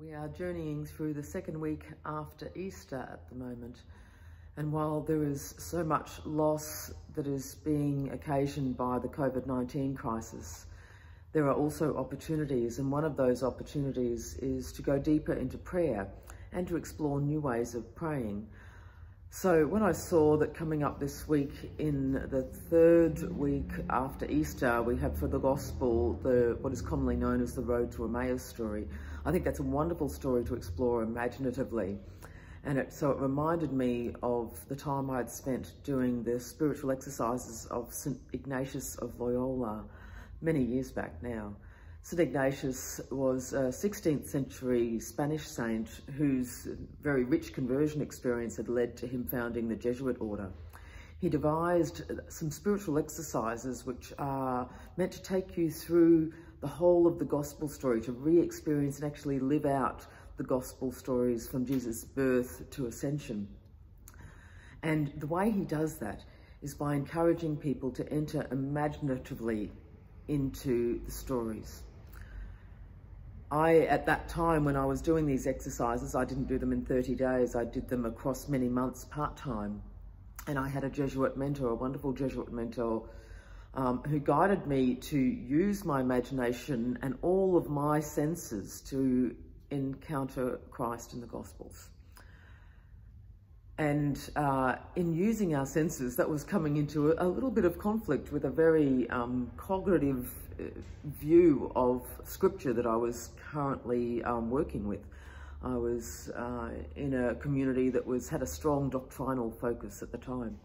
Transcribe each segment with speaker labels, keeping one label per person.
Speaker 1: We are journeying through the second week after Easter at the moment. And while there is so much loss that is being occasioned by the COVID 19 crisis, there are also opportunities. And one of those opportunities is to go deeper into prayer and to explore new ways of praying. So when I saw that coming up this week in the third week after Easter, we have for the gospel the what is commonly known as the Road to Emmaus story, I think that's a wonderful story to explore imaginatively. And it, so it reminded me of the time I had spent doing the spiritual exercises of St. Ignatius of Loyola many years back now. St. Ignatius was a 16th century Spanish saint whose very rich conversion experience had led to him founding the Jesuit order. He devised some spiritual exercises which are meant to take you through the whole of the gospel story, to re-experience and actually live out the gospel stories from Jesus' birth to ascension. And the way he does that is by encouraging people to enter imaginatively into the stories. I, at that time when I was doing these exercises, I didn't do them in 30 days, I did them across many months part-time. And I had a Jesuit mentor, a wonderful Jesuit mentor, um, who guided me to use my imagination and all of my senses to encounter Christ in the Gospels. And uh, in using our senses, that was coming into a, a little bit of conflict with a very um, cognitive uh, view of scripture that I was currently um, working with. I was uh, in a community that was had a strong doctrinal focus at the time.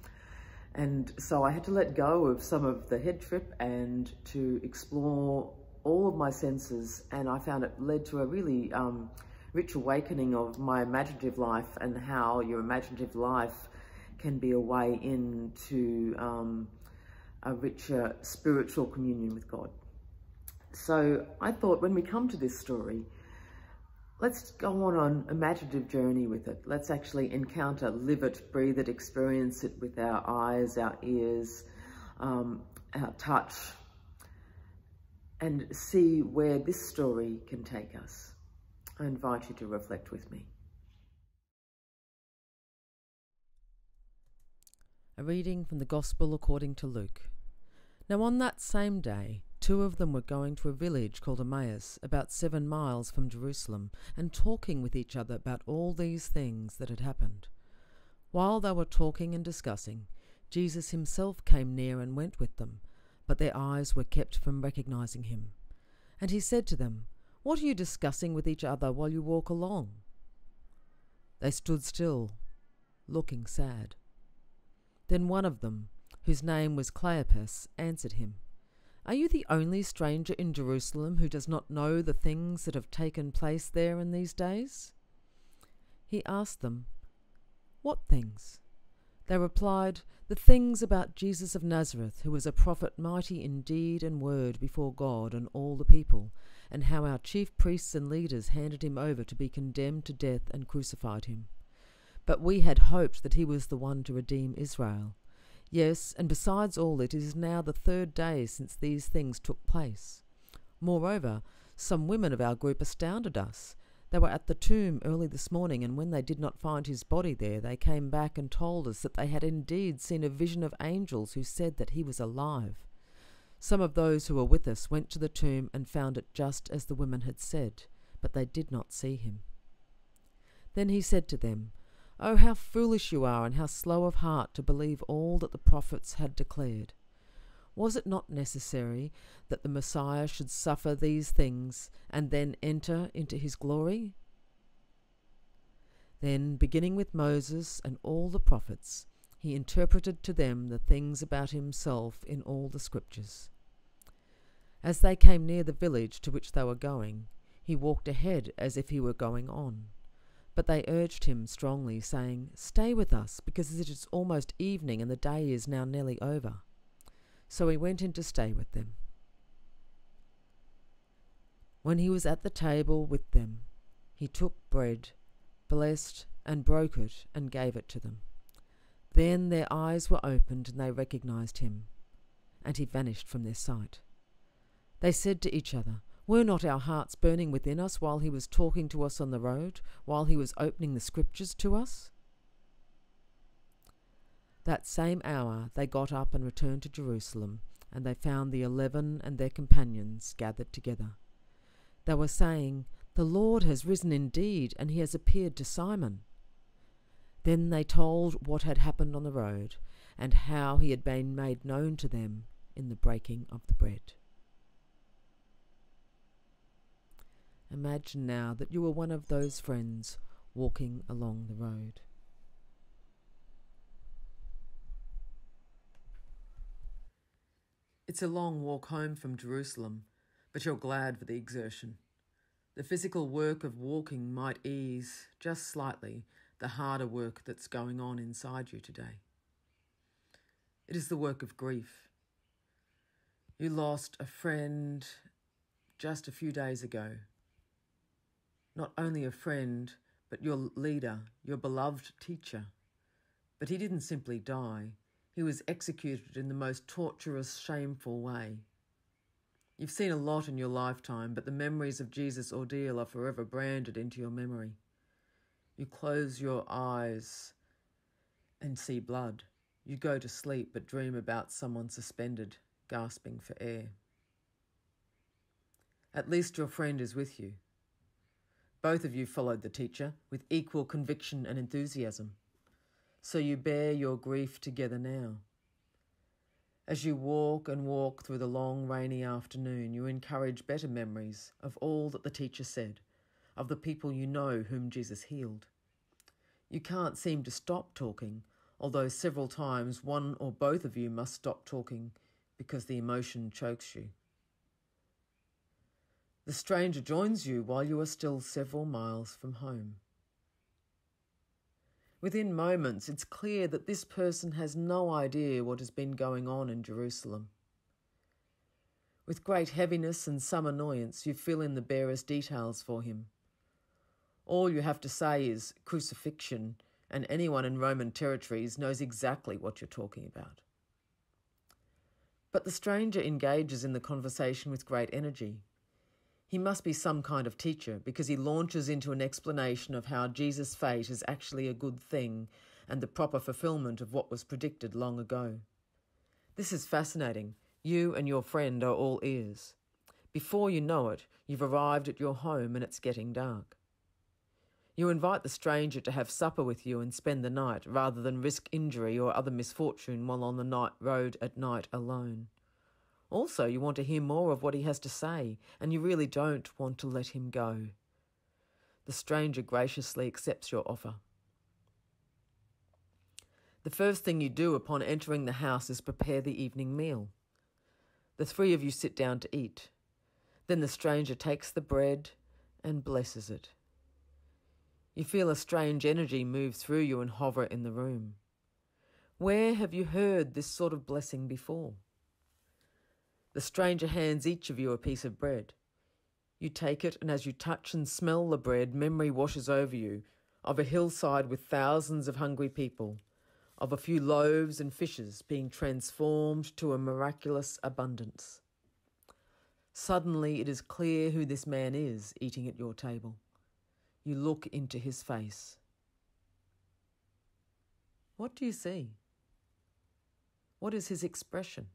Speaker 1: And so I had to let go of some of the head trip and to explore all of my senses. And I found it led to a really um, rich awakening of my imaginative life and how your imaginative life can be a way into um, a richer spiritual communion with God. So I thought when we come to this story, let's go on an imaginative journey with it. Let's actually encounter, live it, breathe it, experience it with our eyes, our ears, um, our touch, and see where this story can take us. I invite you to reflect with me.
Speaker 2: A reading from the Gospel according to Luke. Now on that same day, two of them were going to a village called Emmaus, about seven miles from Jerusalem, and talking with each other about all these things that had happened. While they were talking and discussing, Jesus himself came near and went with them, but their eyes were kept from recognizing him. And he said to them, what are you discussing with each other while you walk along? They stood still, looking sad. Then one of them, whose name was Cleopas, answered him, Are you the only stranger in Jerusalem who does not know the things that have taken place there in these days? He asked them, What things? They replied, The things about Jesus of Nazareth, who was a prophet mighty in deed and word before God and all the people and how our chief priests and leaders handed him over to be condemned to death and crucified him. But we had hoped that he was the one to redeem Israel. Yes, and besides all, it is now the third day since these things took place. Moreover, some women of our group astounded us. They were at the tomb early this morning, and when they did not find his body there, they came back and told us that they had indeed seen a vision of angels who said that he was alive. Some of those who were with us went to the tomb and found it just as the women had said, but they did not see him. Then he said to them, Oh, how foolish you are, and how slow of heart to believe all that the prophets had declared. Was it not necessary that the Messiah should suffer these things and then enter into his glory? Then, beginning with Moses and all the prophets, he interpreted to them the things about himself in all the scriptures. As they came near the village to which they were going, he walked ahead as if he were going on. But they urged him strongly, saying, Stay with us, because it is almost evening and the day is now nearly over. So he went in to stay with them. When he was at the table with them, he took bread, blessed, and broke it, and gave it to them. Then their eyes were opened, and they recognized him, and he vanished from their sight. They said to each other, Were not our hearts burning within us while he was talking to us on the road, while he was opening the scriptures to us? That same hour they got up and returned to Jerusalem, and they found the eleven and their companions gathered together. They were saying, The Lord has risen indeed, and he has appeared to Simon. Then they told what had happened on the road, and how he had been made known to them in the breaking of the bread. Imagine now that you were one of those friends walking along the road. It's a long walk home from Jerusalem, but you're glad for the exertion. The physical work of walking might ease, just slightly, the harder work that's going on inside you today. It is the work of grief. You lost a friend just a few days ago. Not only a friend, but your leader, your beloved teacher. But he didn't simply die, he was executed in the most torturous, shameful way. You've seen a lot in your lifetime, but the memories of Jesus' ordeal are forever branded into your memory. You close your eyes and see blood. You go to sleep but dream about someone suspended, gasping for air. At least your friend is with you. Both of you followed the teacher with equal conviction and enthusiasm. So you bear your grief together now. As you walk and walk through the long rainy afternoon, you encourage better memories of all that the teacher said, of the people you know whom Jesus healed. You can't seem to stop talking, although several times one or both of you must stop talking because the emotion chokes you. The stranger joins you while you are still several miles from home. Within moments, it's clear that this person has no idea what has been going on in Jerusalem. With great heaviness and some annoyance, you fill in the barest details for him. All you have to say is crucifixion, and anyone in Roman territories knows exactly what you're talking about. But the stranger engages in the conversation with great energy. He must be some kind of teacher because he launches into an explanation of how Jesus' fate is actually a good thing and the proper fulfillment of what was predicted long ago. This is fascinating. You and your friend are all ears. Before you know it, you've arrived at your home and it's getting dark. You invite the stranger to have supper with you and spend the night rather than risk injury or other misfortune while on the night road at night alone. Also, you want to hear more of what he has to say, and you really don't want to let him go. The stranger graciously accepts your offer. The first thing you do upon entering the house is prepare the evening meal. The three of you sit down to eat. Then the stranger takes the bread and blesses it. You feel a strange energy move through you and hover in the room. Where have you heard this sort of blessing before? The stranger hands each of you a piece of bread. You take it, and as you touch and smell the bread, memory washes over you of a hillside with thousands of hungry people, of a few loaves and fishes being transformed to a miraculous abundance. Suddenly it is clear who this man is eating at your table. You look into his face. What do you see? What is his expression?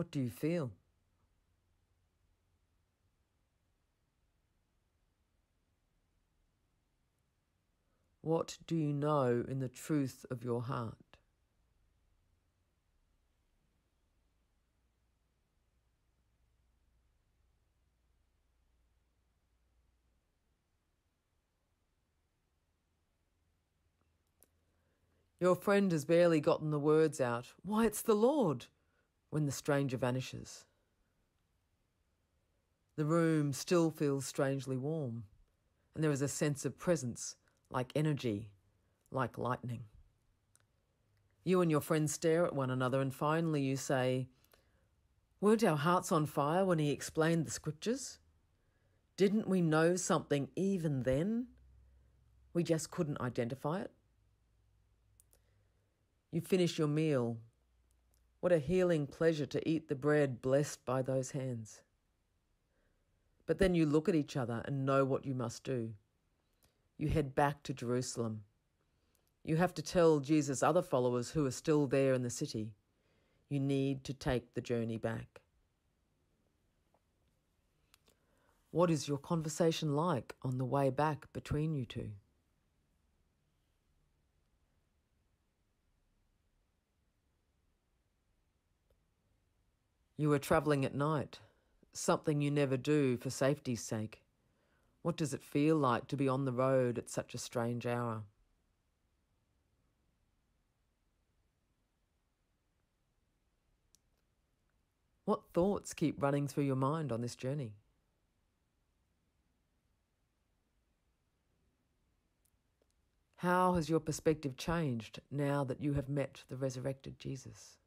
Speaker 2: What do you feel? What do you know in the truth of your heart? Your friend has barely gotten the words out. Why, it's the Lord! When the stranger vanishes. The room still feels strangely warm, and there is a sense of presence, like energy, like lightning. You and your friend stare at one another, and finally you say, Weren't our hearts on fire when he explained the scriptures? Didn't we know something even then? We just couldn't identify it. You finish your meal
Speaker 1: What a healing pleasure to eat the bread blessed by those hands. But then you look at each other and know what you must do. You head back to Jerusalem. You have to tell Jesus' other followers who are still there in the city, you need to take the journey back. What is your conversation like on the way back between you two? You are travelling at night, something you never do for safety's sake. What does it feel like to be on the road at such a strange hour? What thoughts keep running through your mind on this journey? How has your perspective changed now that you have met the resurrected Jesus?